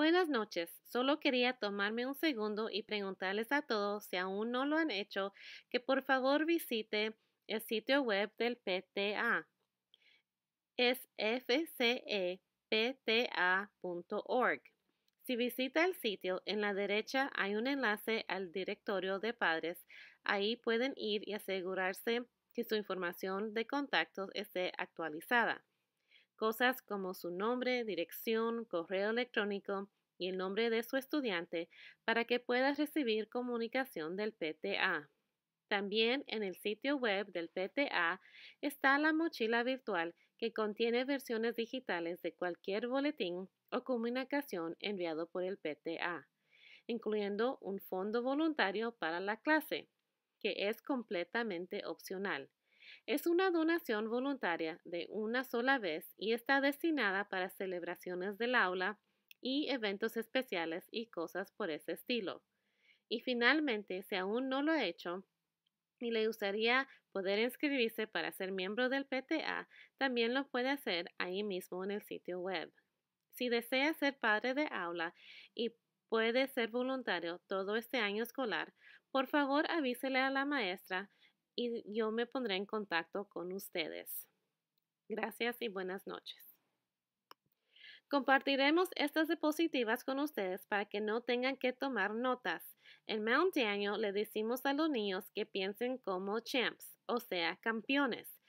Buenas noches. Solo quería tomarme un segundo y preguntarles a todos si aún no lo han hecho, que por favor visite el sitio web del PTA. Es fcepta.org. Si visita el sitio, en la derecha hay un enlace al directorio de padres. Ahí pueden ir y asegurarse que su información de contactos esté actualizada. Cosas como su nombre, dirección, correo electrónico y el nombre de su estudiante para que pueda recibir comunicación del PTA. También en el sitio web del PTA está la mochila virtual que contiene versiones digitales de cualquier boletín o comunicación enviado por el PTA, incluyendo un fondo voluntario para la clase, que es completamente opcional. Es una donación voluntaria de una sola vez y está destinada para celebraciones del aula y eventos especiales y cosas por ese estilo. Y finalmente, si aún no lo ha hecho y le gustaría poder inscribirse para ser miembro del PTA, también lo puede hacer ahí mismo en el sitio web. Si desea ser padre de aula y puede ser voluntario todo este año escolar, por favor avísele a la maestra y yo me pondré en contacto con ustedes. Gracias y buenas noches. Compartiremos estas diapositivas con ustedes para que no tengan que tomar notas. En Mount Daniel le decimos a los niños que piensen como champs, o sea, campeones,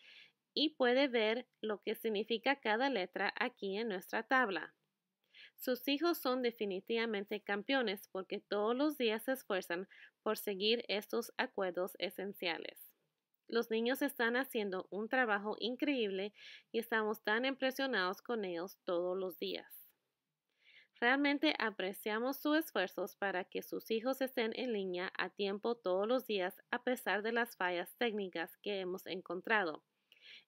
y puede ver lo que significa cada letra aquí en nuestra tabla. Sus hijos son definitivamente campeones porque todos los días se esfuerzan por seguir estos acuerdos esenciales. Los niños están haciendo un trabajo increíble y estamos tan impresionados con ellos todos los días. Realmente apreciamos sus esfuerzos para que sus hijos estén en línea a tiempo todos los días a pesar de las fallas técnicas que hemos encontrado.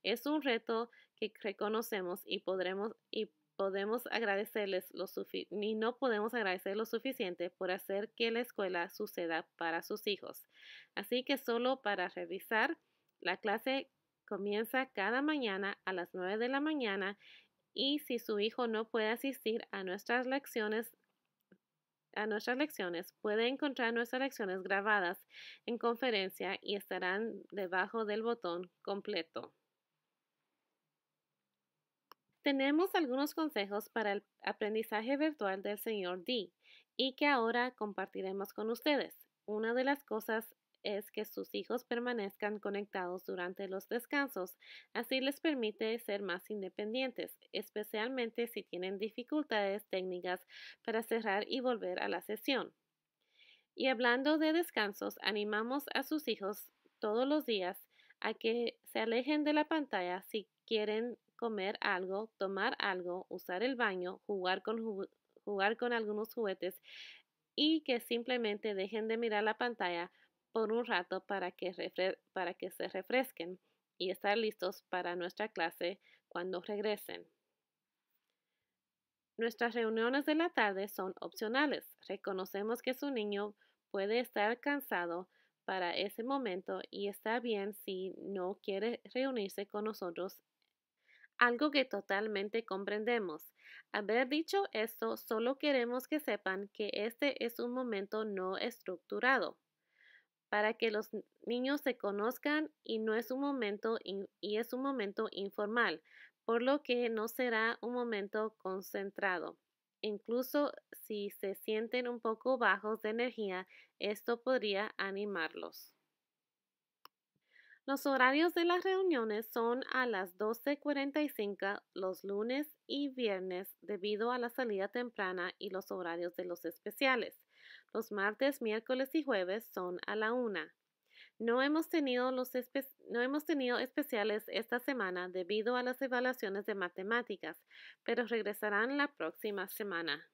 Es un reto que reconocemos y podremos podemos agradecerles lo ni no podemos agradecer lo suficiente por hacer que la escuela suceda para sus hijos. Así que solo para revisar la clase comienza cada mañana a las 9 de la mañana y si su hijo no puede asistir a nuestras lecciones, a nuestras lecciones, puede encontrar nuestras lecciones grabadas en conferencia y estarán debajo del botón completo. Tenemos algunos consejos para el aprendizaje virtual del señor D y que ahora compartiremos con ustedes. Una de las cosas es que sus hijos permanezcan conectados durante los descansos. Así les permite ser más independientes, especialmente si tienen dificultades técnicas para cerrar y volver a la sesión. Y hablando de descansos, animamos a sus hijos todos los días a que se alejen de la pantalla si quieren comer algo, tomar algo, usar el baño, jugar con, jugar con algunos juguetes y que simplemente dejen de mirar la pantalla por un rato para que, para que se refresquen y estar listos para nuestra clase cuando regresen. Nuestras reuniones de la tarde son opcionales. Reconocemos que su niño puede estar cansado para ese momento y está bien si no quiere reunirse con nosotros, algo que totalmente comprendemos. Haber dicho esto, solo queremos que sepan que este es un momento no estructurado para que los niños se conozcan y no es un momento y es un momento informal, por lo que no será un momento concentrado. Incluso si se sienten un poco bajos de energía, esto podría animarlos. Los horarios de las reuniones son a las 12.45 los lunes y viernes debido a la salida temprana y los horarios de los especiales. Los martes, miércoles y jueves son a la una. No hemos, tenido los no hemos tenido especiales esta semana debido a las evaluaciones de matemáticas, pero regresarán la próxima semana.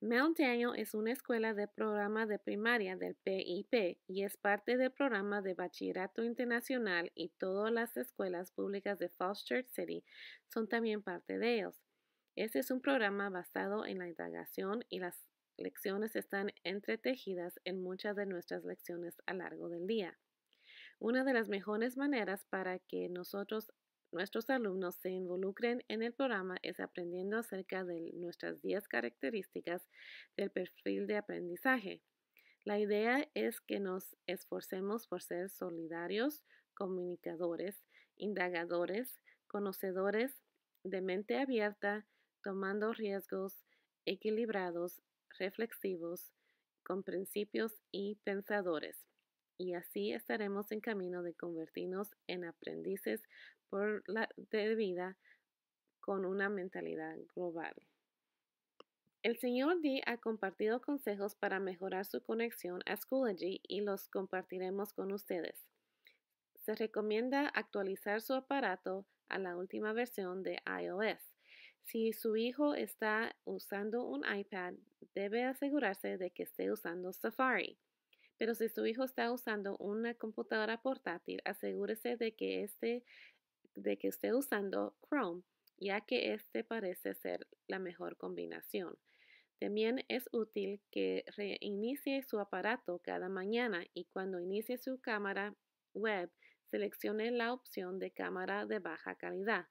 Mount Daniel es una escuela de programa de primaria del PIP y es parte del programa de bachillerato internacional y todas las escuelas públicas de Falls Church City son también parte de ellos. Este es un programa basado en la indagación y las lecciones están entretejidas en muchas de nuestras lecciones a lo largo del día. Una de las mejores maneras para que nosotros nuestros alumnos se involucren en el programa es aprendiendo acerca de nuestras 10 características del perfil de aprendizaje. La idea es que nos esforcemos por ser solidarios, comunicadores, indagadores, conocedores, de mente abierta, tomando riesgos, equilibrados, reflexivos, con principios y pensadores. Y así estaremos en camino de convertirnos en aprendices por la de vida con una mentalidad global. El señor D ha compartido consejos para mejorar su conexión a Schoology y los compartiremos con ustedes. Se recomienda actualizar su aparato a la última versión de iOS. Si su hijo está usando un iPad, debe asegurarse de que esté usando Safari. Pero si su hijo está usando una computadora portátil, asegúrese de que, esté, de que esté usando Chrome, ya que este parece ser la mejor combinación. También es útil que reinicie su aparato cada mañana y cuando inicie su cámara web, seleccione la opción de cámara de baja calidad.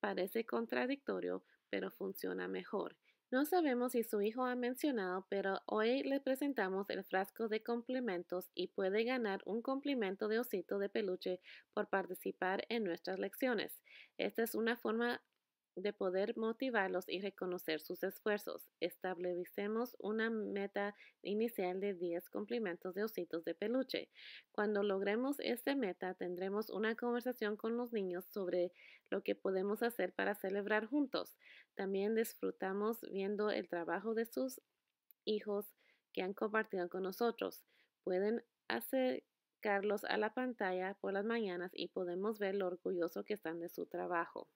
Parece contradictorio, pero funciona mejor. No sabemos si su hijo ha mencionado, pero hoy le presentamos el frasco de complementos y puede ganar un complemento de osito de peluche por participar en nuestras lecciones. Esta es una forma de poder motivarlos y reconocer sus esfuerzos. Establecemos una meta inicial de 10 cumplimientos de ositos de peluche. Cuando logremos esta meta, tendremos una conversación con los niños sobre lo que podemos hacer para celebrar juntos. También disfrutamos viendo el trabajo de sus hijos que han compartido con nosotros. Pueden acercarlos a la pantalla por las mañanas y podemos ver lo orgulloso que están de su trabajo.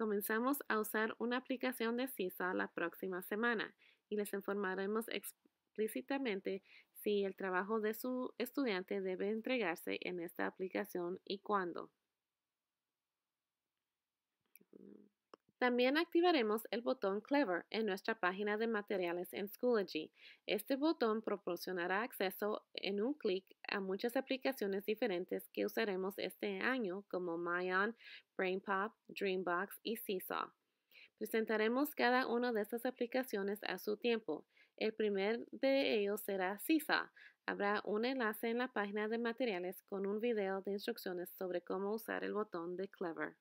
Comenzamos a usar una aplicación de CISA la próxima semana y les informaremos explícitamente si el trabajo de su estudiante debe entregarse en esta aplicación y cuándo. También activaremos el botón Clever en nuestra página de materiales en Schoology. Este botón proporcionará acceso en un clic a muchas aplicaciones diferentes que usaremos este año como MyOn, BrainPop, Dreambox y Seesaw. Presentaremos cada una de estas aplicaciones a su tiempo. El primer de ellos será Seesaw. Habrá un enlace en la página de materiales con un video de instrucciones sobre cómo usar el botón de Clever.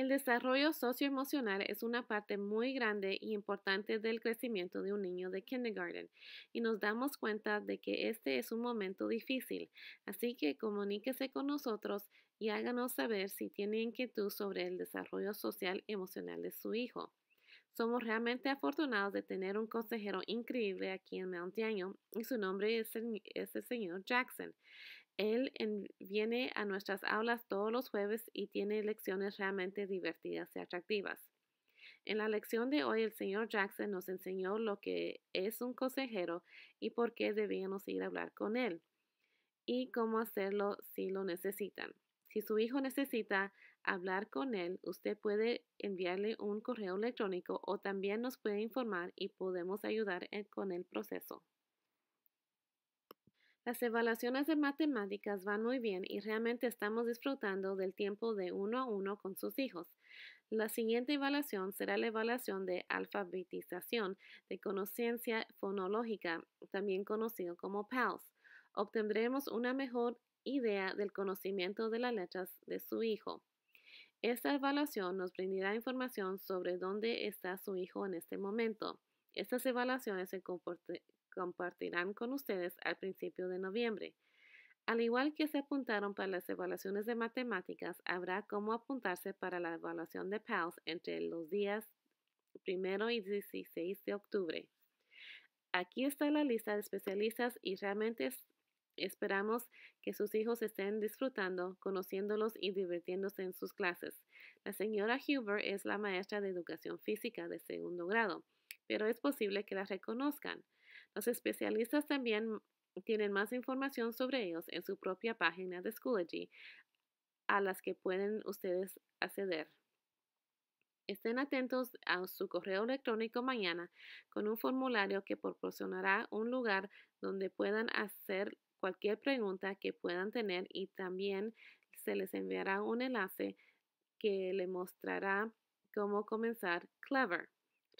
El desarrollo socioemocional es una parte muy grande y importante del crecimiento de un niño de kindergarten y nos damos cuenta de que este es un momento difícil, así que comuníquese con nosotros y háganos saber si tiene inquietud sobre el desarrollo social emocional de su hijo. Somos realmente afortunados de tener un consejero increíble aquí en Mount y su nombre es el señor Jackson. Él viene a nuestras aulas todos los jueves y tiene lecciones realmente divertidas y atractivas. En la lección de hoy, el señor Jackson nos enseñó lo que es un consejero y por qué debíamos ir a hablar con él y cómo hacerlo si lo necesitan. Si su hijo necesita hablar con él, usted puede enviarle un correo electrónico o también nos puede informar y podemos ayudar con el proceso. Las evaluaciones de matemáticas van muy bien y realmente estamos disfrutando del tiempo de uno a uno con sus hijos. La siguiente evaluación será la evaluación de alfabetización de conciencia fonológica, también conocido como PALS. Obtendremos una mejor idea del conocimiento de las letras de su hijo. Esta evaluación nos brindará información sobre dónde está su hijo en este momento. Estas evaluaciones se compartirán con ustedes al principio de noviembre. Al igual que se apuntaron para las evaluaciones de matemáticas, habrá cómo apuntarse para la evaluación de PALS entre los días 1 y 16 de octubre. Aquí está la lista de especialistas y realmente esperamos que sus hijos estén disfrutando, conociéndolos y divirtiéndose en sus clases. La señora Huber es la maestra de educación física de segundo grado, pero es posible que la reconozcan. Los especialistas también tienen más información sobre ellos en su propia página de Schoology, a las que pueden ustedes acceder. Estén atentos a su correo electrónico mañana con un formulario que proporcionará un lugar donde puedan hacer cualquier pregunta que puedan tener y también se les enviará un enlace que le mostrará cómo comenzar Clever.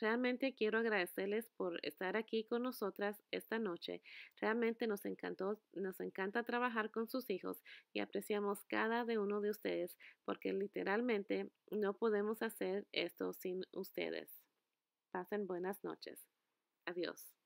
Realmente quiero agradecerles por estar aquí con nosotras esta noche. Realmente nos encantó, nos encanta trabajar con sus hijos y apreciamos cada de uno de ustedes porque literalmente no podemos hacer esto sin ustedes. Pasen buenas noches. Adiós.